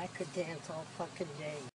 I could dance all fucking day.